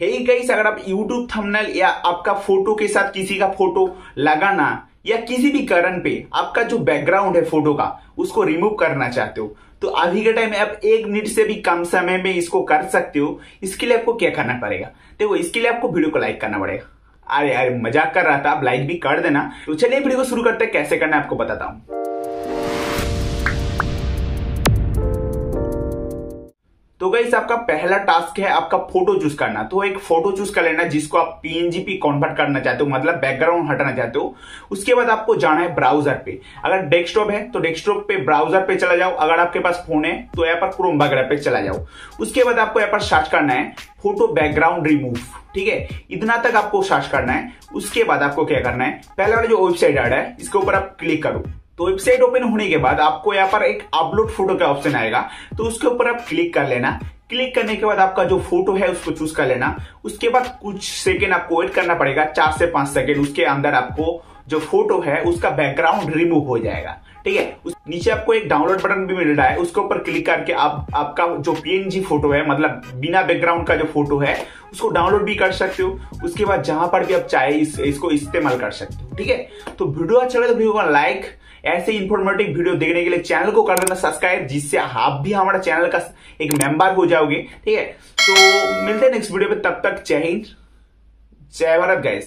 Hey guys अगर आप YouTube thumbnail या आपका फ़ोटो के साथ किसी का फ़ोटो लगाना या किसी भी कारण पे आपका जो बैकग्राउंड है फ़ोटो का, उसको रिमूव करना चाहते हो तो अभी के टाइम में आप एक मिनट से भी कम समय में इसको कर सकते हो। इसके लिए आपको क्या करना पड़ेगा? देखो, इसके लिए आपको वीडियो को लाइक करना पड़ेगा। अरे अरे मज़ाक कर रहा था, आप लाइक भी कर देना। तो चलिए वीडियो को शुरू करते कैसे करना है आपको बताता हूँ। तो गाइस आपका पहला टास्क है आपका फ़ोटो चूज़ करना। तो एक फ़ोटो चूज़ कर लेना जिसको आप पीएनजी पे कन्वर्ट करना चाहते हो मतलब बैकग्राउंड हटाना चाहते हो। उसके बाद आपको जाना है ब्राउज़र पे। अगर डेस्कटॉप है तो डेस्कटॉप पे ब्राउज़र पे चला जाओ। अगर आपके पास फ़ोन है तो यहाँ पर क्रोम वगैरह पे चला जाओ। उसके बाद आपको यहाँ पर सर्च करना है फ़ोटो बैकग्राउंड रिमूव ठीक है? इतना तक आपको सर्च करना है। उसके बाद आपको क्या करना है? पहला वाला जो वेबसाइट आ रहा है, इसके ऊपर आप क्लिक करो। तो वेबसाइट ओपन होने के बाद आपको यहाँ पर एक अपलोड फ़ोटो का ऑप्शन आएगा। तो उसके ऊपर आप क्लिक कर लेना। क्लिक करने के बाद आपका जो फ़ोटो है, उसको चूज़ कर लेना। उसके बाद कुछ सेकेंड आपको वेट करना पड़ेगा, चार से पाँच सेकेंड उसके अंदर आपको जो फ़ोटो है उसका बैकग्राउंड रिमूव हो जाएगा। ठीक है? उस नीचे आपको एक डाउनलोड बटन भी मिल रहा है उसके ऊपर क्लिक करके आप आपका जो पीएनजी फ़ोटो है मतलब बिना बैकग्राउंड का जो फ़ोटो है उसको डाउनलोड भी कर सकते हो। उसके बाद जहाँ पर भी आप चाहे इस, इसको इस्तेमाल कर सकते हो। ठीक है? तो वीडियो अच्छा लगे तो वीडियो को लाइक ऐसे इन्फॉर्मेटिव वीडियो देखने के लिए चैनल को कर देना सब्सक्राइब जिससे आप भी हमारा चैनल का एक मेंबर हो जाओगे। ठीक है? तो मिलते हैं नेक्स्ट वीडियो में तब तक जय हिंद जय भारत गैस